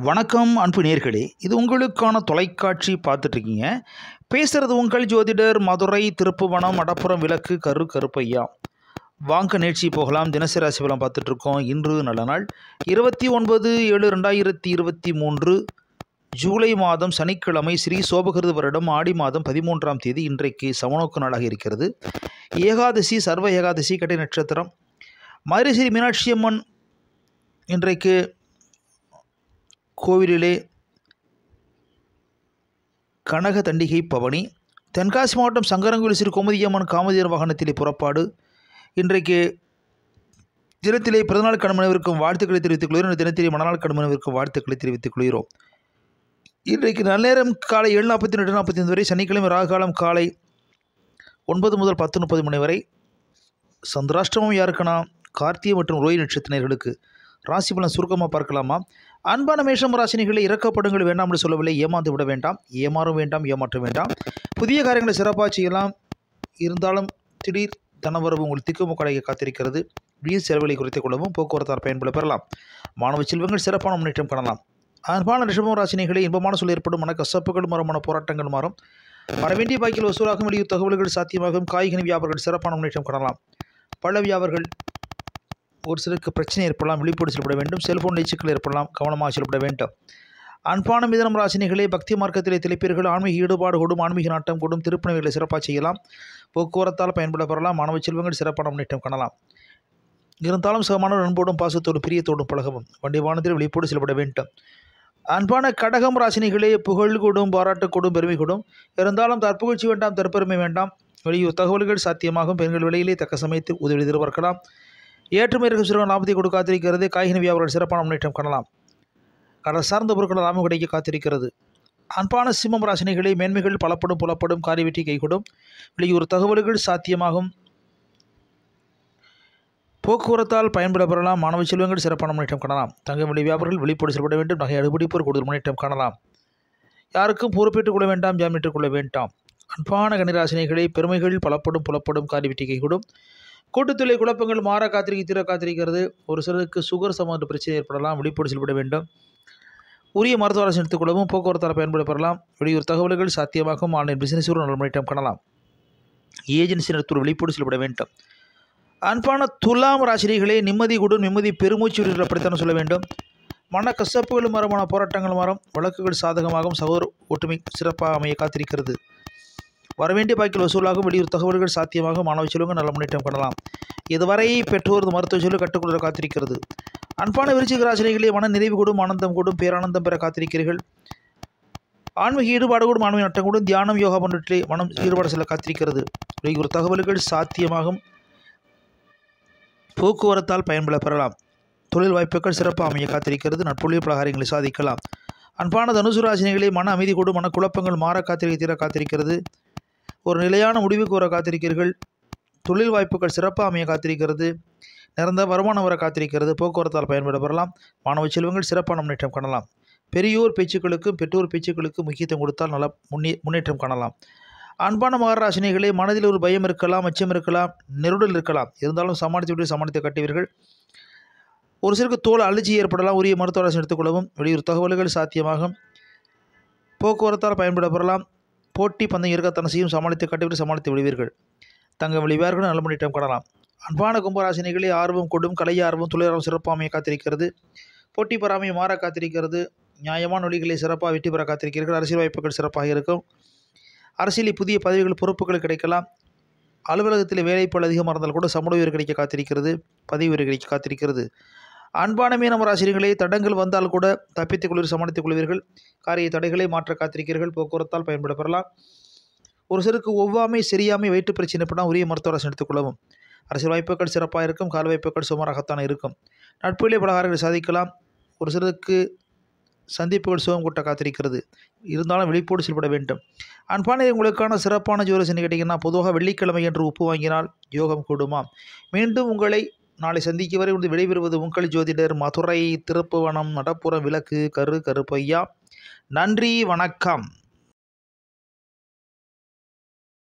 வணக்கம் அன்பு நேர்களே. இது உங்களுக்கான தொலைக்காட்சி பார்த்துட்ருக்கீங்க. பேசுகிறது உங்கள் ஜோதிடர் மதுரை திருப்புவனம் மடப்புறம் விளக்கு கரு கருப்பையா. வாங்க நிகழ்ச்சி போகலாம். தினசரி ராசி பலம் பார்த்துட்ருக்கோம். இன்று நல்ல நாள். இருபத்தி ஒன்பது ஏழு ரெண்டாயிரத்தி இருபத்தி மூன்று ஜூலை மாதம் சனிக்கிழமை ஸ்ரீ சோபகிருது வருடம் ஆடி மாதம் பதிமூன்றாம் தேதி இன்றைக்கு சமநோக்கு நாளாக இருக்கிறது. ஏகாதசி சர்வ ஏகாதசி கட்டை நட்சத்திரம். மதுரை மீனாட்சி அம்மன் இன்றைக்கு கோவிலிலே கனக தண்டிகை பவனி தென்காசி மாவட்டம் சங்கரங்கோவில் ஸ்ரீ கோமதியம்மன் காமதியர் வாகனத்திலே புறப்பாடு. இன்றைக்கு தினத்திலே பிறந்தநாள் கண்மனவிற்கும் வாழ்த்துக்களை தெரிவித்துக் கொள்கிறோம். இந்த தினத்திலே மணநாள் கண்மனவிற்கும் வாழ்த்துக்களை தெரிவித்துக் கொள்கிறோம். இன்றைக்கு நன்னேரம் காலை ஏழு நாற்பத்தி ரெண்டு நாற்பத்தி ஐந்து வரை சனிக்கிழமை ராகாலம் காலை ஒன்பது முதல் பத்து முப்பது மணி வரை சந்திராஷ்டமம் யாருக்குன்னா கார்த்திகை மற்றும் ரோஹி நட்சத்திரர்களுக்கு. ராசி பலன் சுருக்கமாக பார்க்கலாமா? அன்பான மேஷம் ராசினிகளை இறக்கப்படுங்கள் வேண்டாம் என்று சொல்லவில்லை. ஏமாந்து விட வேண்டாம். ஏமாறும் வேண்டாம் ஏமாற்ற வேண்டாம். புதிய காரியங்களை சிறப்பாக செய்யலாம். இருந்தாலும் திடீர் தனவரவு உங்கள் திக்குமுக்கடையை காத்திருக்கிறது. வீண் செலவுகளை குறைத்துக் கொள்ளவும் போக்குவரத்தார் பயன்பட பெறலாம். மாணவ செல்வங்கள் சிறப்பான முன்னேற்றம் காணலாம். அன்பான ரிஷபம் ராசினிகளை இன்பமான சூழல் ஏற்படும். மன கசப்புகள் மரமான போராட்டங்கள் மாறும். வரவேண்டிய பாக்கில் வசூலாகும் வெளியூர் தகவல்கள் சாத்தியமாகும். காய்கனி வியாபாரிகள் சிறப்பான முன்னேற்றம் காணலாம். பழ வியாபாரிகள் ஒரு சிலருக்கு பிரச்சனை ஏற்படலாம் விழிப்போடு செயல்பட வேண்டும் செல்போன் நீச்சுக்கள் ஏற்படலாம் கவனமாக செயல்பட வேண்டும். அன்பான மிதனம் ராசினிகளே பக்தி மார்க்கத்திலே திளைப்பீர்கள் ஆன்மீக ஈடுபாடு கொடும் ஆன்மீக நாட்டம் கொடும் திருப்பணிகளை சிறப்பாக செய்யலாம். போக்குவரத்தால் பயன்பட பெறலாம் மாணவ செல்வங்கள் சிறப்பான முன்னேற்றம் காணலாம். இருந்தாலும் சகமான அன்போடும் பாசத்தோடும் பிரியத்தோடும் பழகவும் வண்டி வானத்தில் விழிப்போடு செயல்பட வேண்டும். அன்பான கடகம் ராசினிகளே புகழ் கொடும் பாராட்டு கொடும் பெருமை கொடும். இருந்தாலும் தற்புகழ்ச்சி வேண்டாம் தற்பெருமை வேண்டாம். வெளியூர் தகவல்கள் சாத்தியமாகும். பெண்கள் விலையிலே தக்க சமயத்தில் உதவி எதிர்பார்க்கலாம். ஏற்றுமதி சிறுவன் லாபத்தை கொடுக்க காத்திருக்கிறது காய்கனி வியாபாரம் சிறப்பான முன்னேற்றம் காணலாம். கடல் சார்ந்த பொருட்கள் லாபம் கிடைக்க காத்திருக்கிறது. அன்பான சிம்மம் ராசினிகளை மேன்மைகள் பலப்படும் புலப்படும் காரிய வெற்றி கைகூடும். வெளியூர் தகவல்கள் சாத்தியமாகும். போக்குவரத்தால் பயன்பட பெறலாம் மாணவ செல்வங்கள் சிறப்பான முன்னேற்றம் காணலாம். தங்க விலை வியாபாரிகள் வெளிப்பாடு செயல்பட வேண்டும். நகை அடுபிடிப்போர் கூடுதல் முன்னேற்றம் காணலாம். யாருக்கும் பொறுப்பேற்றுக் கொள்ள வேண்டாம். ஜாமீட்டுக் கொள்ள வேண்டாம். அன்பான கணிராசினிகளை பெருமைகள் பலப்படும் புலப்படும் காரி வெற்றி கைகூடும். கூட்டுத்தொலை குழப்பங்கள் மாற காத்திரிக்கை தீர காத்திருக்கிறது. ஒரு சிலருக்கு சுகர் சம்பந்த பிரச்சனை ஏற்படலாம் விழிப்போடு செயல்பட வேண்டும். உரிய மருத்துவ அரசு எடுத்துக்கொள்ளவும் போக்குவரத்தால் பயன்படுத்தப்படலாம். வெளியூர் தகவல்கள் சாத்தியமாகும். ஆன்லைன் பிசினஸ் ஒரு நல்ல காணலாம். ஏஜென்சி நடத்தும் விழிப்போடு செயல்பட வேண்டும். அன்பான துலாம் ராசினிகளே நிம்மதி கொடு நிம்மதி பெருமூச்சு விடுகிற அப்படித்தான் சொல்ல வேண்டும். மன கசப்புகளும் மரமான போராட்டங்கள் மரம் வழக்குகள் சாதகமாகவும் சகோதர ஒற்றுமை சிறப்பாக அமைய காத்திருக்கிறது. வரவேண்டிய பாக்கில் வசூலாகும். வெளியூர் தகவல்கள் சாத்தியமாக மாணவ செல்வங்கள் நல்ல முன்னேற்றம் காணலாம் இதுவரை பெற்றோர் மருத்துவ செல்வ கட்டுக்கொள்ள காத்திருக்கிறது. அன்பான விருச்சிக ராசினிகளே மன நிறைவு கூடும் ஆனந்தம் கூடும் பேரானந்தம் பெற காத்திருக்கிறீர்கள். ஆன்மீக ஈடுபாடு கூடும் ஆன்மீக நட்டம் கூடும் தியானம் யோகா போன்றவற்றிலே மனம் ஈடுபாடு செல்ல காத்திருக்கிறது. வெளியூர் தகவல்கள் சாத்தியமாகும். போக்குவரத்தால் பயன்பட பெறலாம். தொழில் வாய்ப்புகள் சிறப்பாக அமைய காத்திருக்கிறது. நட்புள்ளிய பலகாரங்களை சாதிக்கலாம். அன்பான தனுசு ராசினிகளே மன அமைதி கூடும் மன குழப்பங்கள் மாற காத்திருக்க தீர காத்திருக்கிறது. ஒரு நிலையான முடிவு கூற காத்திருக்கிறீர்கள். தொழில் வாய்ப்புகள் சிறப்பாக அமைய காத்திருக்கிறது. நிறந்த வருமானம் வர காத்திருக்கிறது. போக்குவரத்தால் பயன்பட பெறலாம் மாணவ செல்வங்கள் சிறப்பான முன்னேற்றம் காணலாம். பெரியோர் பேச்சுக்களுக்கும் பெற்றோர் பேச்சுக்களுக்கும் முக்கியத்துவம் கொடுத்தால் நல்ல முன்னே முன்னேற்றம் காணலாம். அன்பான மகராசினிகளே மனதில் ஒரு பயம் இருக்கலாம் அச்சம் இருக்கலாம் நெருடல் இருக்கலாம். இருந்தாலும் சமாளித்து விட்டு சமாளித்து கட்டுவீர்கள் ஒரு சிலருக்கு தோல் அழுச்சி ஏற்படலாம். உரிய மருத்துவ அரசு எடுத்துக்கொள்ளவும் வெளியூர் தகவல்கள் சாத்தியமாகும். போக்குவரத்தால் பயன்பட பெறலாம் போட்டி பந்தயம் இருக்க செய்யும் சமாளித்து கட்டுவிட்டு சமாளித்து விடுவீர்கள். தங்கள் விளைவார்கள் நல்ல முன்னேற்றம் காணலாம் அன்பான கும்பராசினிகளே ஆர்வம் கொடும் கலை ஆர்வம் தொழிலாளம் சிறப்பாமையை காத்திருக்கிறது. போட்டி பொறாமையை மாற காத்திருக்கிறது. நியாயமான நொழிகளை சிறப்பாக வெற்றி பெற காத்திருக்கிறீர்கள். அரசியல் வாய்ப்புகள் சிறப்பாக இருக்கும். அரசியலில் புதிய பதவிகள் பொறுப்புகள் கிடைக்கலாம். அலுவலகத்தில் வேலைப்பள் அதிகமாக இருந்தால் கூட சமூக உயர் கிடைக்க காத்திருக்கிறது. பதவி உயர் கிடைக்க காத்திருக்கிறது. அன்பான மீனம் ராசிரியர்களே தடங்கள் வந்தால் கூட தப்பித்துக் கொள்வீர் சமாளித்துக் கொள்வீர்கள். காரிய தடைகளை மாற்ற காத்திருக்கிறீர்கள் போக்குவரத்தால் பயன்பட பெறலாம். ஒரு சிலருக்கு ஒவ்வாமை சரியாமை வயிற்று பிரச்சனை பண்ணால் உரிய மருத்துவ அரசு எடுத்துக்கொள்ளவும் அரசியல் வாய்ப்புகள் சிறப்பாக இருக்கும் கால் வாய்ப்புகள் சுமாராகத்தான் இருக்கும். நட்பிலே பலகாரங்களை சாதிக்கலாம். ஒரு சிலருக்கு சந்திப்புகள் சுகம் கூட்ட காத்திருக்கிறது. இருந்தாலும் விழிப்போடு செயல்பட வேண்டும். அன்பான உங்களுக்கான சிறப்பான ஜோரசனை கேட்டிங்கன்னா பொதுவாக வெள்ளிக்கிழமை என்று உப்பு வாங்கினால் யோகம் கூடுமா? மீண்டும் உங்களை நாளை சந்திக்க வரை வந்து விடைபெறுவது உங்கள் ஜோதிடர் மதுரை திருப்புவனம் நடப்புற விளக்கு கரு கருப்பையா. நன்றி வணக்கம்.